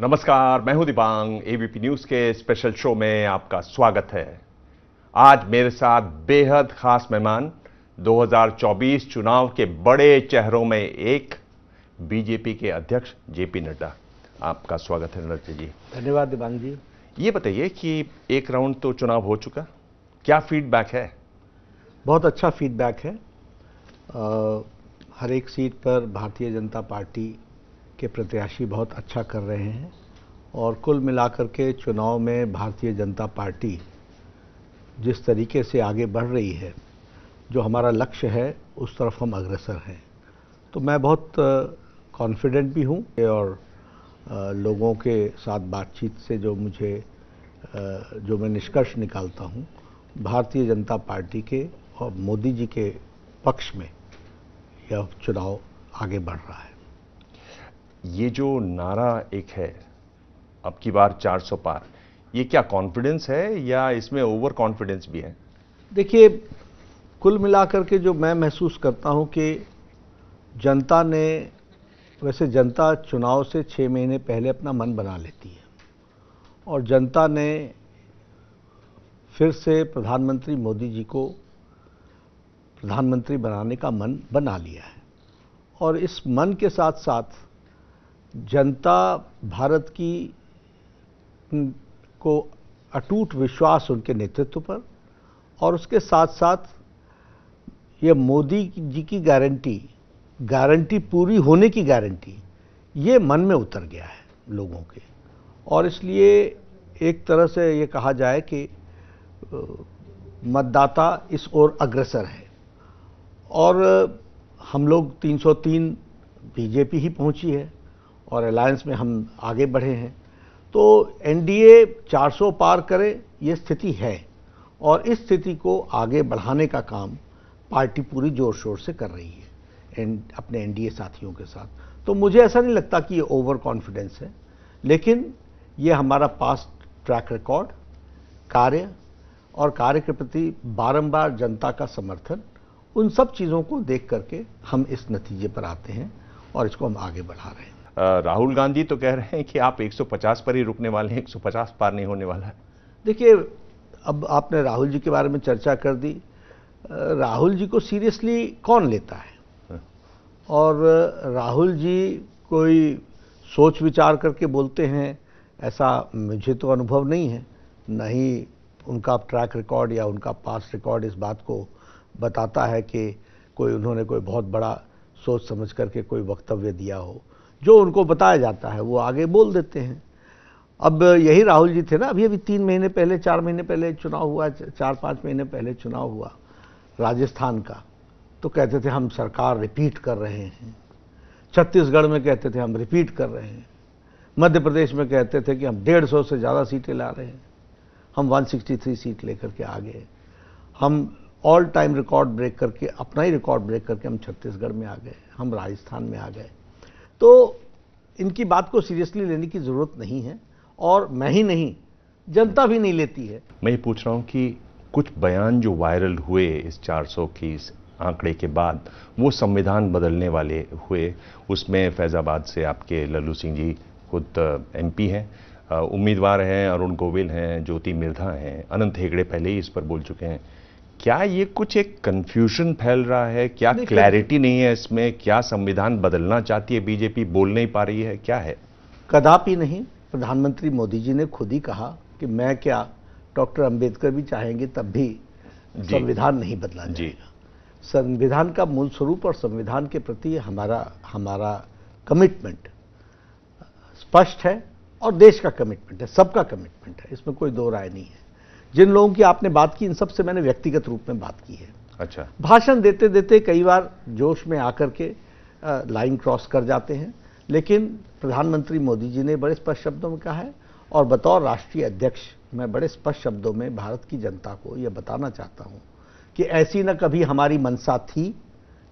नमस्कार मैं हूँ दिबांग। एबीपी न्यूज़ के स्पेशल शो में आपका स्वागत है। आज मेरे साथ बेहद खास मेहमान 2024 चुनाव के बड़े चेहरों में एक बीजेपी के अध्यक्ष जेपी नड्डा। आपका स्वागत है नड्डा जी। धन्यवाद दिबांग जी। ये बताइए कि एक राउंड तो चुनाव हो चुका। क्या फीडबैक है? बहुत अच्छा फीडबैक है। आ, हर एक सीट पर भारतीय जनता पार्टी के प्रत्याशी बहुत अच्छा कर रहे हैं और कुल मिलाकर के चुनाव में भारतीय जनता पार्टी जिस तरीके से आगे बढ़ रही है, जो हमारा लक्ष्य है, उस तरफ़ हम अग्रसर हैं। तो मैं बहुत कॉन्फिडेंट भी हूँ और लोगों के साथ बातचीत से जो मुझे जो मैं निष्कर्ष निकालता हूँ, भारतीय जनता पार्टी के और मोदी जी के पक्ष में यह चुनाव आगे बढ़ रहा है। ये जो नारा एक है, अब की बार 400 पार, ये क्या कॉन्फिडेंस है या इसमें ओवर कॉन्फिडेंस भी है? देखिए, कुल मिलाकर के जो मैं महसूस करता हूँ कि जनता ने, वैसे जनता चुनाव से छः महीने पहले अपना मन बना लेती है और जनता ने फिर से प्रधानमंत्री मोदी जी को प्रधानमंत्री बनाने का मन बना लिया है। और इस मन के साथ साथ जनता भारत की को अटूट विश्वास उनके नेतृत्व पर और उसके साथ साथ ये मोदी जी की गारंटी गारंटी पूरी होने की गारंटी, ये मन में उतर गया है लोगों के। और इसलिए एक तरह से ये कहा जाए कि मतदाता इस ओर अग्रसर है। और हम लोग 303 बीजेपी ही पहुँची है। और अलायंस में हम आगे बढ़े हैं। तो एनडीए 400 पार करे ये स्थिति है। और इस स्थिति को आगे बढ़ाने का काम पार्टी पूरी ज़ोर शोर से कर रही है एन, अपने एनडीए साथियों के साथ। तो मुझे ऐसा नहीं लगता कि ये ओवर कॉन्फिडेंस है लेकिन ये हमारा पास्ट ट्रैक रिकॉर्ड कार्य और कार्य के प्रति बारंबार जनता का समर्थन उन सब चीज़ों को देख करके हम इस नतीजे पर आते हैं और इसको हम आगे बढ़ा रहे हैं। राहुल गांधी तो कह रहे हैं कि आप 150 पर ही रुकने वाले हैं 150 पार नहीं होने वाला है। देखिए अब आपने राहुल जी के बारे में चर्चा कर दी। राहुल जी को सीरियसली कौन लेता है? हाँ। और राहुल जी कोई सोच विचार करके बोलते हैं ऐसा मुझे तो अनुभव नहीं है। न ही उनका ट्रैक रिकॉर्ड या उनका पास रिकॉर्ड इस बात को बताता है कि कोई उन्होंने कोई बहुत बड़ा सोच समझ करके कोई वक्तव्य दिया हो। जो उनको बताया जाता है, वो आगे बोल देते हैं। अब यही राहुल जी थे ना, अभी अभी तीन महीने पहले, चार महीने पहले चुनाव हुआ, चार पाँच महीने पहले चुनाव हुआ राजस्थान का। तो कहते थे, हम सरकार रिपीट कर रहे हैं। छत्तीसगढ़ में कहते थे, हम रिपीट कर रहे हैं। मध्य प्रदेश में कहते थे कि हम डेढ़ सौ से ज़्यादा सीटें ला रहे हैं। हम 163 सीट लेकर के आ गए हम ऑल टाइम रिकॉर्ड ब्रेक करके, अपना ही रिकॉर्ड ब्रेक करके हम छत्तीसगढ़ में आ गए हम राजस्थान में आ गए तो इनकी बात को सीरियसली लेने की ज़रूरत नहीं है और मैं ही नहीं, जनता भी नहीं लेती है। मैं ये पूछ रहा हूँ कि कुछ बयान जो वायरल हुए इस 400 की आंकड़े के बाद, वो संविधान बदलने वाले हुए, उसमें फैज़ाबाद से आपके लल्लू सिंह जी खुद एमपी हैं उम्मीदवार हैं, अरुण गोविल हैं, ज्योति मिर्धा हैं, अनंत हेगड़े पहले ही इस पर बोल चुके हैं। क्या ये कुछ एक कंफ्यूजन फैल रहा है? क्या क्लैरिटी नहीं है इसमें? क्या संविधान बदलना चाहती है? बीजेपी बोल नहीं पा रही है? क्या है? कदापि नहीं। प्रधानमंत्री मोदी जी ने खुद ही कहा कि मैं क्या डॉक्टर अंबेडकर भी चाहेंगे तब भी संविधान नहीं बदला जाएगा। संविधान का मूल स्वरूप और संविधान के प्रति हमारा हमारा कमिटमेंट स्पष्ट है और देश का कमिटमेंट है सबका कमिटमेंट है। इसमें कोई दो राय नहीं है। जिन लोगों की आपने बात की इन सबसे मैंने व्यक्तिगत रूप में बात की है। अच्छा। भाषण देते देते कई बार जोश में आकर के लाइन क्रॉस कर जाते हैं। लेकिन प्रधानमंत्री मोदी जी ने बड़े स्पष्ट शब्दों में कहा है और बतौर राष्ट्रीय अध्यक्ष मैं बड़े स्पष्ट शब्दों में भारत की जनता को यह बताना चाहता हूँ कि ऐसी न कभी हमारी मनसा थी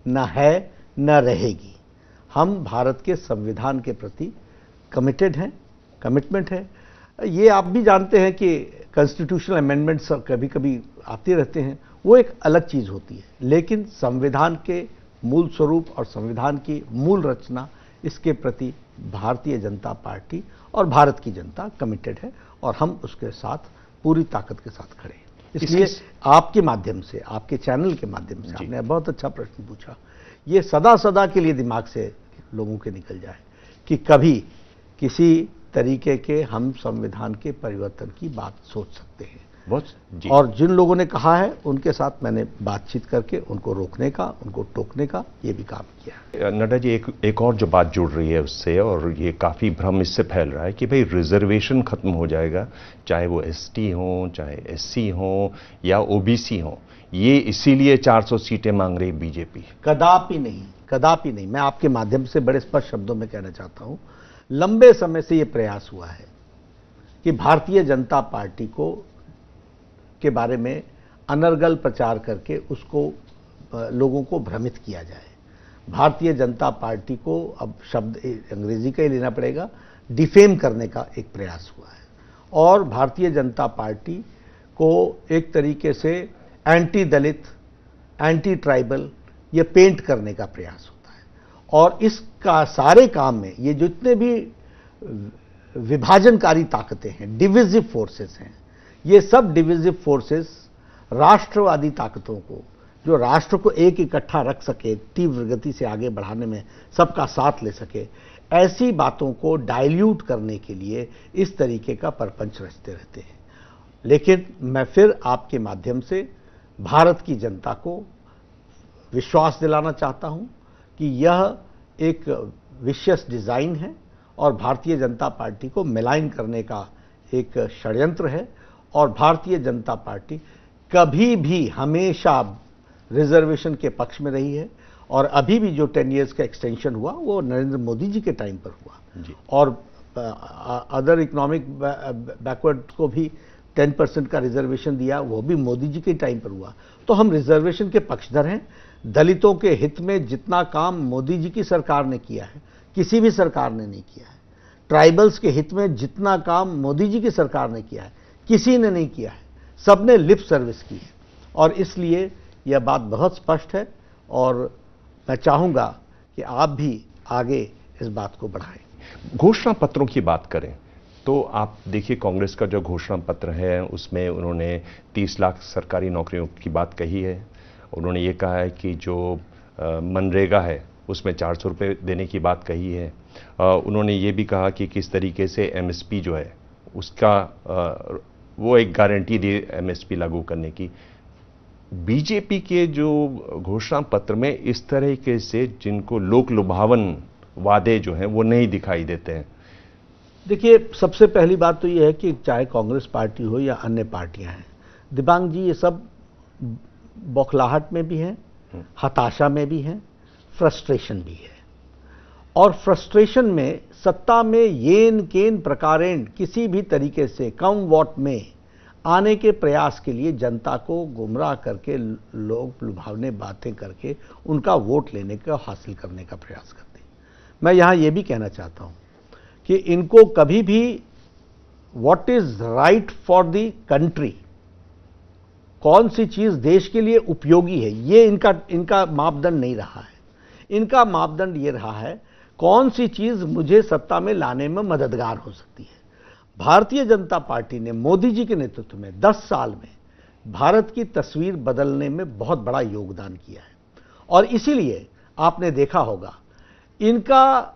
न है न रहेगी। हम भारत के संविधान के प्रति कमिटेड हैं कमिटमेंट है। ये आप भी जानते हैं कि कॉन्स्टिट्यूशनल अमेंडमेंट्स कभी कभी आते रहते हैं वो एक अलग चीज़ होती है। लेकिन संविधान के मूल स्वरूप और संविधान की मूल रचना इसके प्रति भारतीय जनता पार्टी और भारत की जनता कमिटेड है और हम उसके साथ पूरी ताकत के साथ खड़े हैं। इसलिए आपके माध्यम से आपके चैनल के माध्यम से आपने बहुत अच्छा प्रश्न पूछा। ये सदा सदा के लिए दिमाग से लोगों के निकल जाए कि कभी किसी तरीके के हम संविधान के परिवर्तन की बात सोच सकते हैं। बहुत और जिन लोगों ने कहा है उनके साथ मैंने बातचीत करके उनको रोकने का उनको टोकने का ये भी काम किया नड्डा जी एक एक और जो बात जुड़ रही है उससे और ये काफ़ी भ्रम इससे फैल रहा है कि भाई रिजर्वेशन खत्म हो जाएगा चाहे वो एसटी हो चाहे एससी हो या ओबीसी हो ये इसीलिए 400 सीटें मांग रही बीजेपी। कदापि नहीं कदापि नहीं। मैं आपके माध्यम से बड़े स्पष्ट शब्दों में कहना चाहता हूँ लंबे समय से यह प्रयास हुआ है कि भारतीय जनता पार्टी को, के बारे में अनर्गल प्रचार करके उसको लोगों को भ्रमित किया जाए। भारतीय जनता पार्टी को अब शब्द अंग्रेज़ी का ही लेना पड़ेगा। डिफेम करने का एक प्रयास हुआ है। और भारतीय जनता पार्टी को एक तरीके से एंटी दलित, एंटी ट्राइबल ये पेंट करने का प्रयास होता और इसका सारे काम में, ये जितने भी विभाजनकारी ताकतें हैं डिविजिव फोर्सेस हैं, ये सब डिविजिव फोर्सेस राष्ट्रवादी ताकतों को, जो राष्ट्र को एक इकट्ठा रख सके, तीव्र गति से आगे बढ़ाने में सबका साथ ले सके, ऐसी बातों को डाइल्यूट करने के लिए इस तरीके का परपंच रचते रहते हैं। लेकिन मैं फिर आपके माध्यम से भारत की जनता को विश्वास दिलाना चाहता हूँ कि यह एक विशेष डिज़ाइन है और भारतीय जनता पार्टी को मिलाइन करने का एक षड्यंत्र है और भारतीय जनता पार्टी कभी भी हमेशा रिजर्वेशन के पक्ष में रही है और अभी भी जो टेन इयर्स का एक्सटेंशन हुआ वो नरेंद्र मोदी जी के टाइम पर हुआ। जी। और अदर इकोनॉमिक बैकवर्ड को भी टेन परसेंट का रिजर्वेशन दिया वो भी मोदी जी के टाइम पर हुआ। तो हम रिजर्वेशन के पक्षधर हैं। दलितों के हित में जितना काम मोदी जी की सरकार ने किया है, किसी भी सरकार ने नहीं किया है। ट्राइबल्स के हित में जितना काम मोदी जी की सरकार ने किया है, किसी ने नहीं किया है। सबने लिप सर्विस की है। और इसलिए यह बात बहुत स्पष्ट है और मैं चाहूँगा कि आप भी आगे इस बात को बढ़ाएँ। घोषणा पत्रों की बात करें तो आप देखिए कांग्रेस का जो घोषणा पत्र है, उसमें उन्होंने 30 लाख सरकारी नौकरियों की बात कही है। उन्होंने ये कहा है कि जो मनरेगा है, उसमें चार सौ रुपये देने की बात कही है। उन्होंने ये भी कहा कि किस तरीके से एमएसपी जो है, उसका वो एक गारंटी दी एमएसपी लागू करने की। बीजेपी के जो घोषणा पत्र में इस तरह से जिनको लोक लुभावन वादे जो हैं, वो नहीं दिखाई देते हैं। देखिए, सबसे पहली बात तो ये है कि चाहे कांग्रेस पार्टी हो या अन्य पार्टियाँ हैं, दिबांग जी, ये सब बौखलाहट में भी हैं। हताशा में भी हैं, फ्रस्ट्रेशन भी है और फ्रस्ट्रेशन में, सत्ता में येन केन प्रकारेण किसी भी तरीके से कम वोट में आने के प्रयास के लिए जनता को गुमराह करके लोग लुभावने बातें करके उनका वोट लेने का हासिल करने का प्रयास करते हैं मैं यहाँ यह भी कहना चाहता हूँ कि इनको कभी भी what is right for the country कौन सी चीज़ देश के लिए उपयोगी है? ये इनका इनका मापदंड नहीं रहा है। इनका मापदंड ये रहा है, कौन सी चीज़ मुझे सत्ता में लाने में मददगार हो सकती है? भारतीय जनता पार्टी ने मोदी जी के नेतृत्व में 10 साल में भारत की तस्वीर बदलने में बहुत बड़ा योगदान किया है। और इसीलिए आपने देखा होगा, इनका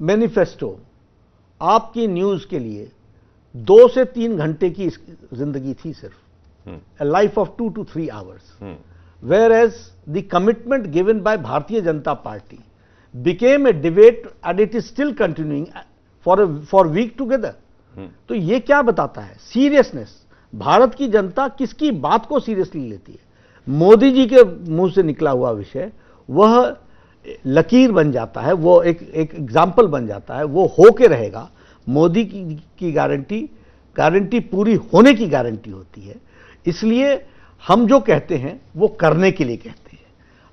मैनिफेस्टो, आपकी न्यूज़ के लिए दो से तीन घंटे की ज़िंदगी थी सिर्फ़। Life of two to three hours whereas the commitment given by Bharatiya Janata Party became a debate and it is still continuing for four week together. तो ये क्या बताता है? सीरियसनेस भारत की जनता किसकी बात को सीरियसली लेती है? मोदी जी के मुँह से निकला हुआ विषय वह लकीर बन जाता है वो एक एक एग्ज़ाम्पल बन जाता है वो होके रहेगा। मोदी की, की गारंटी गारंटी पूरी होने की गारंटी होती है। इसलिए हम जो कहते हैं वो करने के लिए कहते हैं।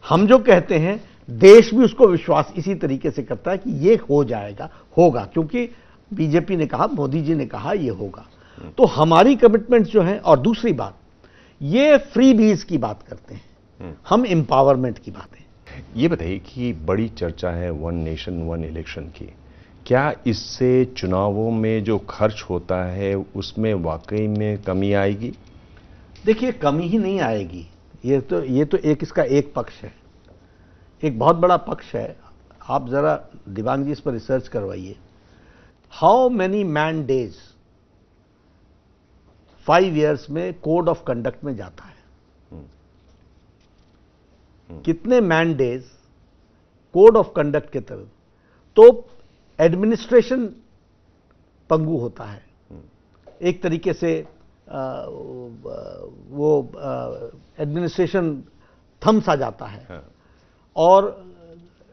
हम जो कहते हैं देश भी उसको विश्वास इसी तरीके से करता है कि ये हो जाएगा होगा क्योंकि बीजेपी ने कहा मोदी जी ने कहा ये होगा। तो हमारी कमिटमेंट जो है और दूसरी बात ये फ्री बीज की बात करते हैं। हम एम्पावरमेंट की बातें ये बताइए कि बड़ी चर्चा है वन नेशन वन इलेक्शन की। क्या इससे चुनावों में जो खर्च होता है उसमें वाकई में कमी आएगी? देखिए कमी ही नहीं आएगी। ये तो ये तो एक इसका एक पक्ष है। एक बहुत बड़ा पक्ष है। आप जरा दिवांग जी इस पर रिसर्च करवाइए। How many man days five years में कोड ऑफ़ कंडक्ट में जाता है? कितने man days code of conduct के तरफ़ तो एडमिनिस्ट्रेशन पंगु होता है एक तरीके से आ, वो एडमिनिस्ट्रेशन थम सा जाता है हाँ। और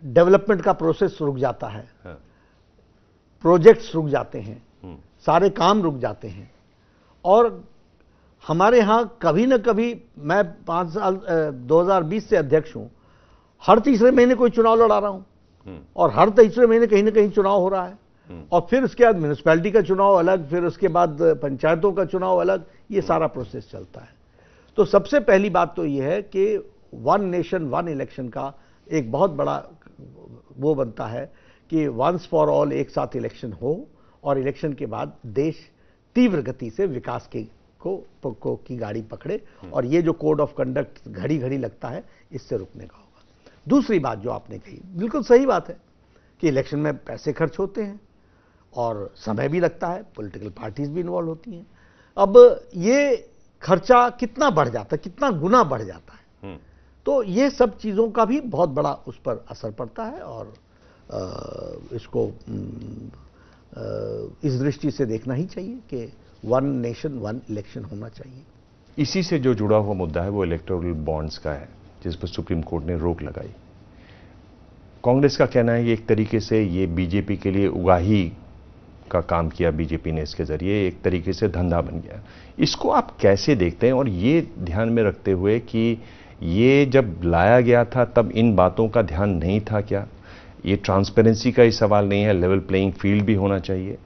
डेवलपमेंट का प्रोसेस रुक जाता है हाँ। प्रोजेक्ट्स रुक जाते हैं हम्म। सारे काम रुक जाते हैं और हमारे यहाँ कभी ना कभी मैं पाँच साल 2020 से अध्यक्ष हूँ हर तीसरे महीने कोई चुनाव लड़ा रहा हूँ। और हर तीसरे महीने कहीं ना कहीं चुनाव हो रहा है। और फिर उसके बाद म्यूनिसपैलिटी का चुनाव अलग फिर उसके बाद पंचायतों का चुनाव अलग ये सारा प्रोसेस चलता है। तो सबसे पहली बात तो यह है कि वन नेशन वन इलेक्शन का एक बहुत बड़ा वो बनता है कि वंस फॉर ऑल एक साथ इलेक्शन हो और इलेक्शन के बाद देश तीव्र गति से विकास की को, को की गाड़ी पकड़े। और ये जो कोड ऑफ़ कंडक्ट घड़ी घड़ी लगता है इससे रुकने का होगा। दूसरी बात जो आपने कही बिल्कुल सही बात है कि इलेक्शन में पैसे खर्च होते हैं और समय भी लगता है पॉलिटिकल पार्टीज़ भी इन्वॉल्व होती हैं। अब ये खर्चा कितना बढ़ जाता है कितना गुना बढ़ जाता है हम्म। तो ये सब चीज़ों का भी बहुत बड़ा उस पर असर पड़ता है और आ, इसको आ, इस दृष्टि से देखना ही चाहिए कि वन नेशन वन इलेक्शन होना चाहिए। इसी से जो जुड़ा हुआ मुद्दा है वो इलेक्टोरल बॉन्ड्स का है। जिस पर सुप्रीम कोर्ट ने रोक लगाई। कांग्रेस का कहना है कि एक तरीके से ये बीजेपी के लिए उगाही का काम किया बीजेपी ने इसके ज़रिए, एक तरीके से धंधा बन गया। इसको आप कैसे देखते हैं? और ये ध्यान में रखते हुए कि ये जब लाया गया था, तब इन बातों का ध्यान नहीं था क्या? ये ट्रांसपेरेंसी का ही सवाल नहीं है लेवल प्लेइंग फ़ील्ड भी होना चाहिए।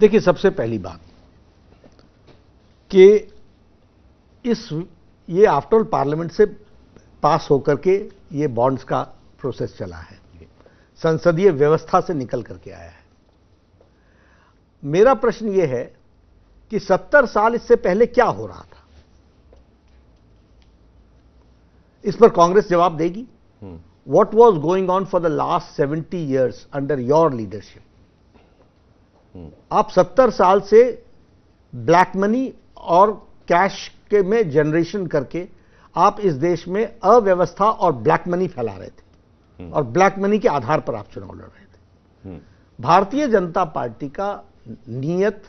देखिए, सबसे पहली बात कि इस ये आफ्टर पार्लियामेंट से पास होकर के ये बॉन्ड्स का प्रोसेस चला है। संसदीय व्यवस्था से निकल करके आया है। मेरा प्रश्न यह है कि सत्तर साल इससे पहले क्या हो रहा था? इस पर कांग्रेस जवाब देगी। What was going on for the last seventy years under your leadership आप सत्तर साल से ब्लैक मनी और कैश के में जनरेशन करके आप इस देश में अव्यवस्था और ब्लैक मनी फैला रहे थे। हम्म। और ब्लैक मनी के आधार पर आप चुनाव लड़ रहे थे। हम्म। भारतीय जनता पार्टी का नियत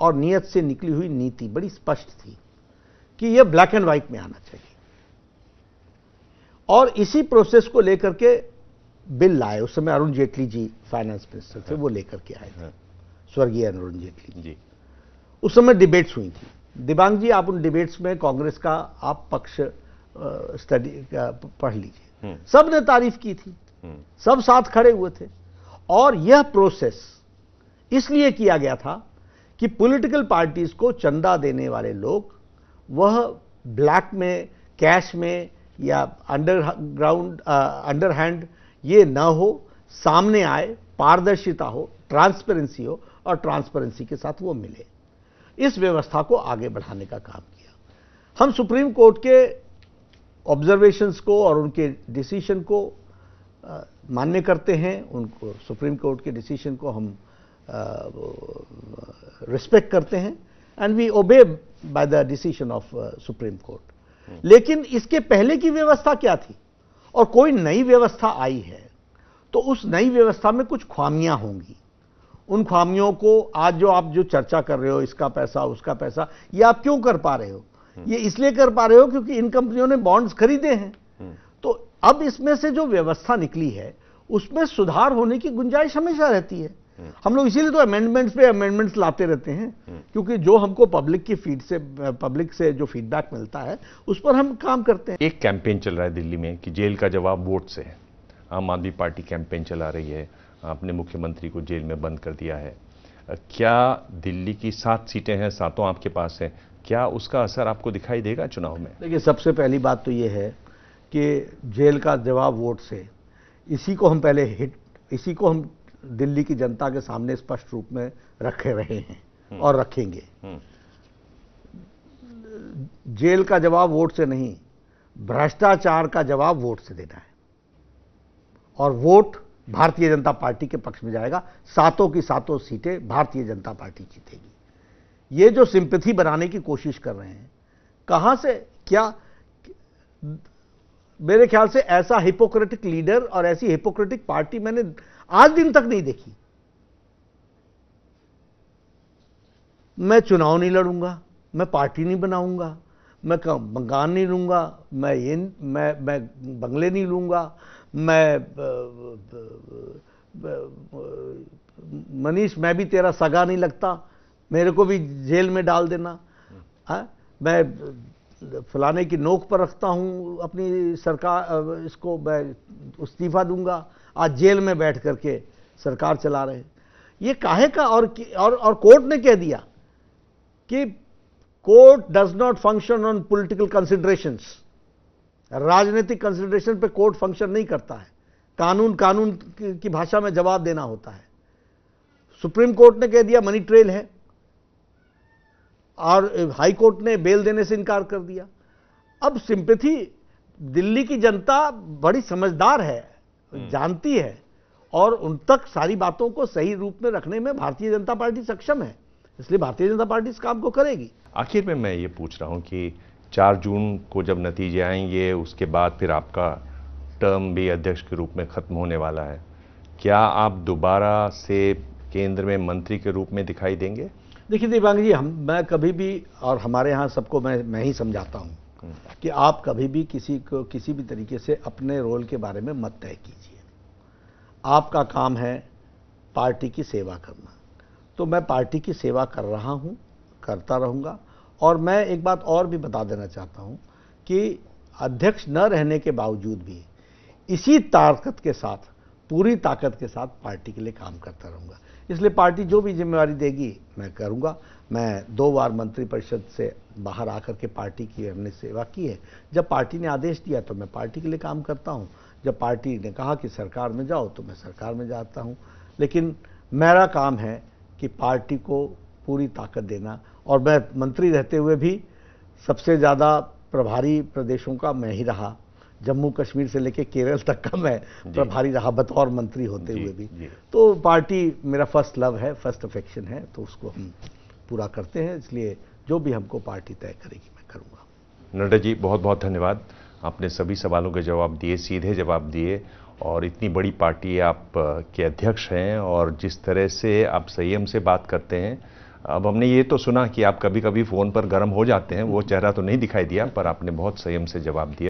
और नियत से निकली हुई नीति बड़ी स्पष्ट थी कि यह ब्लैक एंड व्हाइट में आना चाहिए। और इसी प्रोसेस को लेकर के बिल लाए उस समय अरुण जेटली जी फाइनेंस मिनिस्टर थे वो लेकर के आए थे। हाँ। स्वर्गीय अरुण जेटली जी। उस समय डिबेट्स हुई थी। दिबांग जी आप उन डिबेट्स में कांग्रेस का आप पक्ष स्टडी पढ़ लीजिए हम्म। सबने तारीफ़ की थी हम्म। सब साथ खड़े हुए थे और यह प्रोसेस इसलिए किया गया था कि पॉलिटिकल पार्टीज़ को चंदा देने वाले लोग वह ब्लैक में कैश में या अंडरग्राउंड अंडर हैंड ये न हो सामने आए पारदर्शिता हो ट्रांसपेरेंसी हो और ट्रांसपेरेंसी के साथ वो मिले इस व्यवस्था को आगे बढ़ाने का काम किया। हम सुप्रीम कोर्ट के ऑब्जर्वेशंस को और उनके डिसीशन को मान्य करते हैं। उनको सुप्रीम कोर्ट के डिसीशन को हम रिस्पेक्ट करते हैं। And we obey by the decision of supreme court. लेकिन इसके पहले की व्यवस्था क्या थी? और कोई नई व्यवस्था आई है तो उस नई व्यवस्था में कुछ खामियाँ होंगी। उन खामियों को आज जो आप जो चर्चा कर रहे हो इसका पैसा उसका पैसा ये आप क्यों कर पा रहे हो? ये इसलिए कर पा रहे हो क्योंकि इन कंपनियों ने बॉन्ड्स खरीदे हैं। तो अब इसमें से जो व्यवस्था निकली है उसमें सुधार होने की गुंजाइश हमेशा रहती है। हम लोग इसीलिए तो अमेंडमेंट्स पे अमेंडमेंट्स लाते रहते हैं क्योंकि जो हमको पब्लिक की फ़ीड से पब्लिक से जो फीडबैक मिलता है उस पर हम काम करते हैं। एक कैंपेन चल रहा है दिल्ली में कि जेल का जवाब वोट से है। आम आदमी पार्टी कैंपेन चला रही है। आपने मुख्यमंत्री को जेल में बंद कर दिया है। क्या दिल्ली की सात सीटें हैं सातों आपके पास हैं क्या उसका असर आपको दिखाई देगा चुनाव में? देखिए सबसे पहली बात तो ये है कि जेल का जवाब वोट से। इसी को हम पहले हिट इसी को हम दिल्ली की जनता के सामने स्पष्ट रूप में रखे रहे हैं और रखेंगे। जेल का जवाब वोट से नहीं भ्रष्टाचार का जवाब वोट से देना है। और वोट भारतीय जनता पार्टी के पक्ष में जाएगा। सातों की सातों सीटें भारतीय जनता पार्टी जीतेगी। ये जो सिंपथी बनाने की कोशिश कर रहे हैं, कहाँ से, क्या, मेरे ख्याल से ऐसा हिपोक्रेटिक लीडर और ऐसी हिपोक्रेटिक पार्टी मैंने आज दिन तक नहीं देखी। मैं चुनाव नहीं लड़ूँगा, मैं पार्टी नहीं बनाऊँगा, मैं मकान नहीं लूँगा, मैं ये मैं मैं बंगले नहीं लूँगा मैं मनीष मैं भी तेरा सगा नहीं लगता। मेरे को भी जेल में डाल देना। है? मैं फलाने की नोक पर रखता हूँ अपनी सरकार इसको मैं इस्तीफा दूँगा। आज जेल में बैठ करके सरकार चला रहे हैं। ये काहे का और और, और कोर्ट ने कह दिया कि court does not function on political considerations. राजनीतिक कंसिडरेशन पे कोर्ट फ़ंक्शन नहीं करता है। कानून कानून की भाषा में जवाब देना होता है। सुप्रीम कोर्ट ने कह दिया मनी ट्रेल है। और हाई कोर्ट ने बेल देने से इनकार कर दिया। अब सिंपथी दिल्ली की जनता बड़ी समझदार है हम्म। जानती है और उन तक सारी बातों को सही रूप में रखने में भारतीय जनता पार्टी सक्षम है। इसलिए भारतीय जनता पार्टी इस काम को करेगी। आखिर में मैं ये पूछ रहा हूँ कि चार जून को जब नतीजे आएँगे उसके बाद फिर आपका टर्म भी अध्यक्ष के रूप में खत्म होने वाला है। क्या आप दोबारा से केंद्र में मंत्री के रूप में दिखाई देंगे? देखिए दिव्यांग जी हम मैं कभी भी और हमारे यहाँ सबको मैं मैं ही समझाता हूँ हम्म। कि आप कभी भी किसी को किसी भी तरीके से अपने रोल के बारे में मत तय कीजिए। आपका काम है पार्टी की सेवा करना। तो मैं पार्टी की सेवा कर रहा हूँ करता रहूँगा। और मैं एक बात और भी बता देना चाहता हूँ कि अध्यक्ष न रहने के बावजूद भी इसी ताकत के साथ, पूरी ताकत के साथ पार्टी के लिए काम करता रहूँगा। इसलिए पार्टी जो भी जिम्मेवारी देगी, मैं करूँगा। मैं दो बार मंत्रिपरिषद से बाहर आकर के पार्टी की हमने सेवा की है। जब पार्टी ने आदेश दिया तो मैं पार्टी के लिए काम करता हूँ। जब पार्टी ने कहा कि सरकार में जाओ तो मैं सरकार में जाता हूँ। लेकिन मेरा काम है कि पार्टी को पूरी ताकत देना और मैं मंत्री रहते हुए भी सबसे ज़्यादा प्रभारी प्रदेशों का मैं ही रहा। जम्मू कश्मीर से लेकर केरल तक का मैं प्रभारी रहा बतौर मंत्री होते हुए भी। तो पार्टी मेरा फ़र्स्ट लव है फ़र्स्ट अफेक्शन है तो उसको हम पूरा करते हैं इसलिए जो भी हमको पार्टी तय करेगी मैं करूँगा। नड्डा जी बहुत बहुत धन्यवाद। आपने सभी सवालों के जवाब दिए सीधे जवाब दिए और इतनी बड़ी पार्टी आप के अध्यक्ष हैं और जिस तरह से आप संयम से बात करते हैं अब हमने ये तो सुना कि आप कभी कभी फ़ोन पर गर्म हो जाते हैं, वो चेहरा तो नहीं दिखाई दिया, पर आपने बहुत संयम से जवाब दिया।